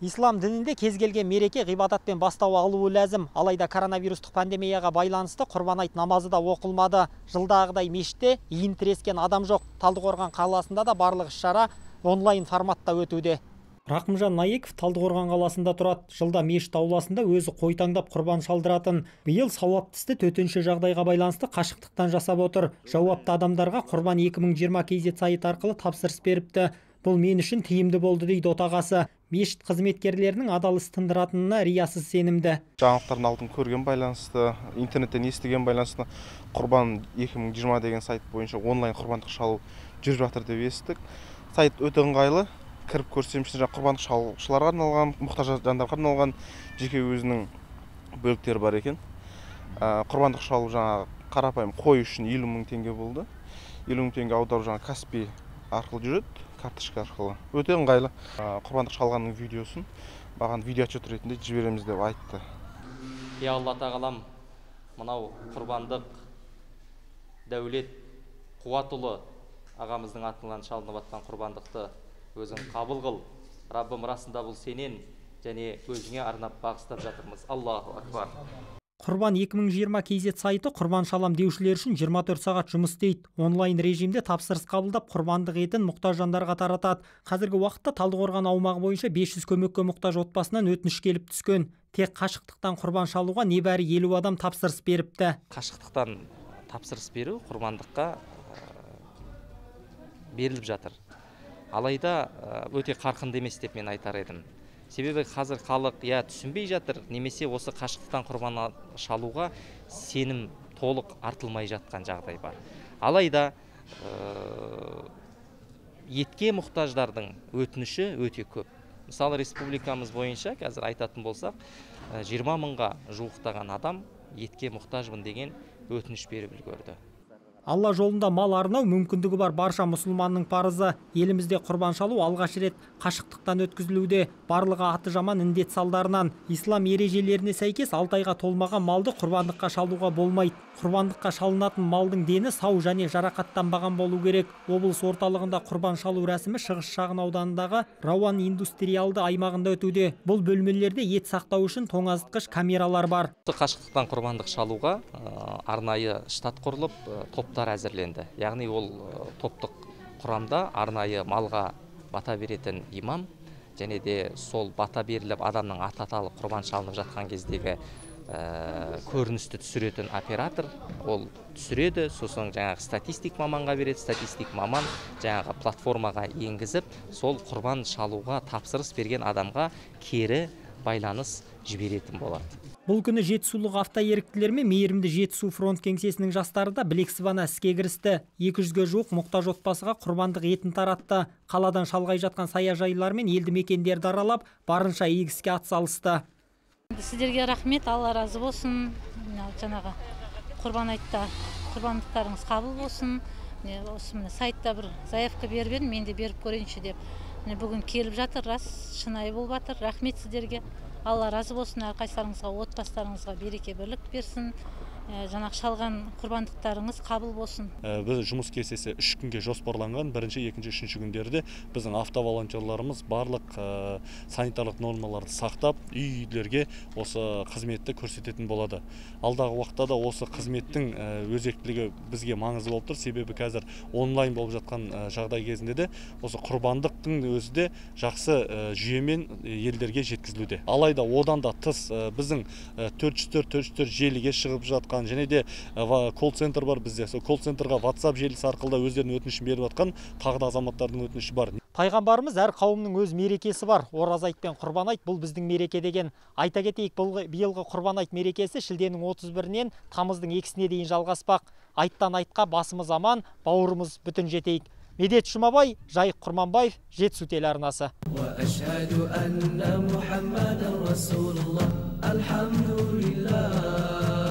ислам дінінде кез келген мереке ғибадатпен бастау алуы ләзім. Алайда коронавирустық пандемияға байланысты құрбан айт намазы да оқылмады. Жылдағыдай мешітте иін тірескен адам жоқ. Талдықорған қаласында да барлық шара онлайн форматта өтуде. Рақымжан наеков талдықорған қаласында тұрады. Жылда мешіт ауласында өзі қой таңдап құрбан шалдыратын. Биыл сауапты істі төтенше жағдайға байланысты қашықтықтан жасап отыр. Жауапты адамдарға құрбан 2020 kz сайты арқылы тапсырыс беріпті. Бұл мен үшін тиімді болды дейді отағасы. Мешіт қызметкерлерінің адал іс тындыратынына риясыз сенімді. Жаңалықтардың алдын көрген байланысты интернеттен естіген байланысты құрбан 2020 деген сайт бойынша онлайн құрбандық шалу жүріп жатыр деп естідік. Сайт өте ыңғайлы. Кіріп көрсем ішінде жаңағы құрбандық шалушыларға арналған мұқтаж жандарға арналған жеке өзінің бөліктері бар екен. Құрбандық шалу жаңағы қарапайым қой үшін елу мың теңге болды. Елу мың теңге аудару жаңағы каспи арқылы жүреді карточка арқылы. Өте ыңғайлы. Құрбандық шалғанның видеосын маған видеоотчет ретінде жібереміз деп айтты. Иә алла тағалам мынау құрбандық дәулет қуатұлы ағамыздың атынан шалынып жатқан құрбандықты өзің қабыл қыл. Раббым расында бұл сенен және өзіңе арнап бағыстап жатырмыз. Аллаху акбар. Құрбан 2020 kz сайты құрбан шалам деушілер үшін 24 сағат жұмыс істейді. Онлайн режимде тапсырыс қабылдап құрбандық етін мұқтаж жандарға таратады. Қазіргі уақытта талдықорған аумағы бойынша 500 көмекке мұқтаж отбасынан өтініш келіп түскен. Тек қашықтықтан құрбан шалуға небәрі елу адам тапсырыс беріпті. Қашықтықтан тапсырыс беру құрбандыққа беріліп жатыр. Алайда өте қарқынды емес деп мен айтар едім. Себебі қазір халық иә түсінбей жатыр. Немесе осы қашықтықтан құрбан шалуға сенім толық артылмай жатқан жағдай бар. Алайда ә, етке мұқтаждардың өтініші өте көп. Мысалы республикамыз бойынша қазір айтатын болсақ жиырма мыңға жуықтаған адам етке мұқтажбын деген өтініш беріп үлгерді. Алла жолында мал арнау мүмкіндігі бар. Барша мұсылманның парызы елімізде құрбан шалу алғаш рет қашықтықтан өткізілуде. Барлығы аты жаман індет салдарынан ислам ережелеріне сәйкес алты айға толмаған малды құрбандыққа шалуға болмайды. Құрбандыққа шалынатын малдың дені сау және жарақаттанбаған болу керек. Облыс орталығында құрбан шалу рәсімі шығыс шағын ауданындағы рауан индустриалды аймағында өтуде. Бұл бөлмелерде ет сақтау үшін тоңазытқыш камералар бар. Қашықтықтан құрбандық шалуға арнайы штат құрылып топтар әзірленді. Яғни ол топтық құрамда арнайы малға бата беретін имам және де сол бата беріліп адамның аты аталып құрбан шалынып жатқан кездегі ә, көріністі түсіретін оператор ол түсіреді. Сосын жаңағы статистик маманға береді. Статистик маман жаңағы платформаға енгізіп сол құрбан шалуға тапсырыс берген адамға кері байланыс жіберетін болады. Бұл күні жетісулық автоеріктілер мен мейірімді жетісу фронт кеңсесінің жастары да білек сыбана іске кірісті. 200-ге жуық мұқтаж отбасыға құрбандық етін таратты. Қаладан шалғай жатқан саяжайлар мен елді мекендерді аралап барынша игі іске атсалысты. Сіздерге рахмет алла разы болсын. Жаңағы құрбан айтта құрбандықтарыңыз қабыл болсын. Осы міне сайтта бір заявка беріп едім мен де беріп көрейінші деп. Міне бүгін келіп жатыр рас шынайы болып жатыр. Рахмет сіздерге. Алла разы болсын әрқайсыларыңызға отбасыларыңызға береке бірлік берсін. Жаңағы шалған құрбандықтарыңыз қабыл болсын. Біз жұмыс кестесі үш күнге жоспарланған бірінші екінші үшінші күндерде біздің автоволонтерларымыз барлық санитарлық нормаларды сақтап үй үйлерге осы қызметті көрсететін болады. Алдағы уақытта да осы қызметтің өзектілігі бізге маңызды болып тұр. Себебі қазір онлайн болып жатқан жағдай кезінде де осы құрбандықтың өзі де жақсы жүйемен елдерге жеткізілуде. Алайда одан да тыс біздің төрт жүз төрт төрт жүз төрт желіге шығып жатқан және де колл центр бар бізде сол колл центрға ватсап желісі арқылы да өздерінің өтінішін беріп жатқан тағы да азаматтардың өтініші бар пайғамбарымыз әр қауымның өз мерекесі бар ораза айт пен құрбан айт бұл біздің мереке деген айта кетейік бұл биылғы құрбан айт мерекесі шілденің 31-нен тамыздың екісіне дейін жалғаспақ айттан айтқа басымыз аман бауырымыз бүтін жетейік медет жұмабай жайық құрманбаев жетісу телеарнасы وأشهد أن محمدا رسول الله الحمد لله